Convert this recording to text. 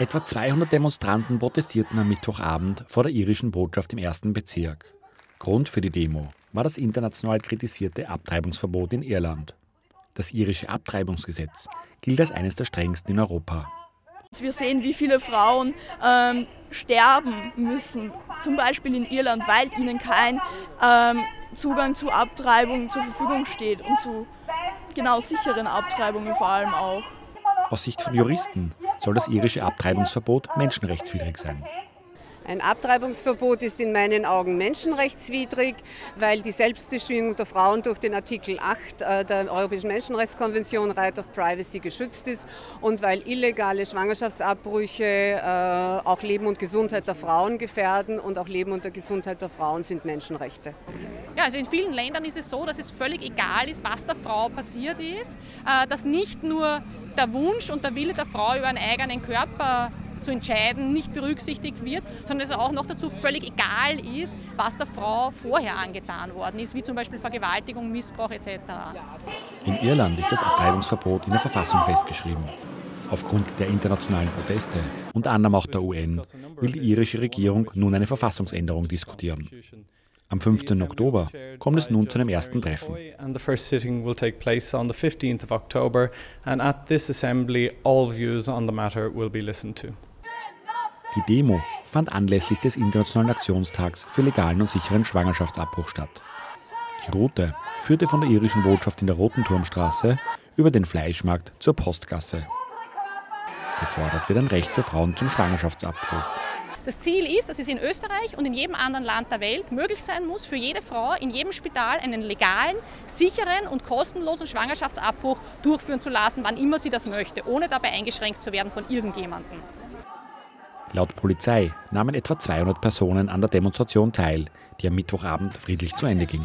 Etwa 200 Demonstranten protestierten am Mittwochabend vor der irischen Botschaft im ersten Bezirk. Grund für die Demo war das international kritisierte Abtreibungsverbot in Irland. Das irische Abtreibungsgesetz gilt als eines der strengsten in Europa. Wir sehen, wie viele Frauen ähm, sterben müssen, zum Beispiel in Irland, weil ihnen kein ähm, Zugang zu Abtreibungen zur Verfügung steht und zu genau sicheren Abtreibungen vor allem auch. Aus Sicht von Juristen soll das irische Abtreibungsverbot menschenrechtswidrig sein. Ein Abtreibungsverbot ist in meinen Augen menschenrechtswidrig, weil die Selbstbestimmung der Frauen durch den Artikel 8 äh, der Europäischen Menschenrechtskonvention Right of Privacy geschützt ist und weil illegale Schwangerschaftsabbrüche äh, auch Leben und Gesundheit der Frauen gefährden und auch Leben und der Gesundheit der Frauen sind Menschenrechte. Ja, also in vielen Ländern ist es so, dass es völlig egal ist, was der Frau passiert ist, äh, dass nicht nur der Wunsch und der Wille der Frau über einen eigenen Körper zu entscheiden nicht berücksichtigt wird, sondern es auch noch dazu völlig egal ist, was der Frau vorher angetan worden ist, wie zum Beispiel Vergewaltigung, Missbrauch etc. In Irland ist das Abtreibungsverbot in der Verfassung festgeschrieben. Aufgrund der internationalen Proteste, unter anderem auch der UN, will die irische Regierung nun eine Verfassungsänderung diskutieren. Am 15. Oktober kommt es nun zu einem ersten Treffen. And the first sitting will take place on the 15th of October and at this assembly all views on the matter will be listened to. Die Demo fand anlässlich des Internationalen Aktionstags für legalen und sicheren Schwangerschaftsabbruch statt. Die Route führte von der irischen Botschaft in der Roten Turmstraße über den Fleischmarkt zur Postgasse. Gefordert wird ein Recht für Frauen zum Schwangerschaftsabbruch. Das Ziel ist, dass es in Österreich und in jedem anderen Land der Welt möglich sein muss, für jede Frau in jedem Spital einen legalen, sicheren und kostenlosen Schwangerschaftsabbruch durchführen zu lassen, wann immer sie das möchte, ohne dabei eingeschränkt zu werden von irgendjemandem. Laut Polizei nahmen etwa 200 Personen an der Demonstration teil, die am Mittwochabend friedlich zu Ende ging.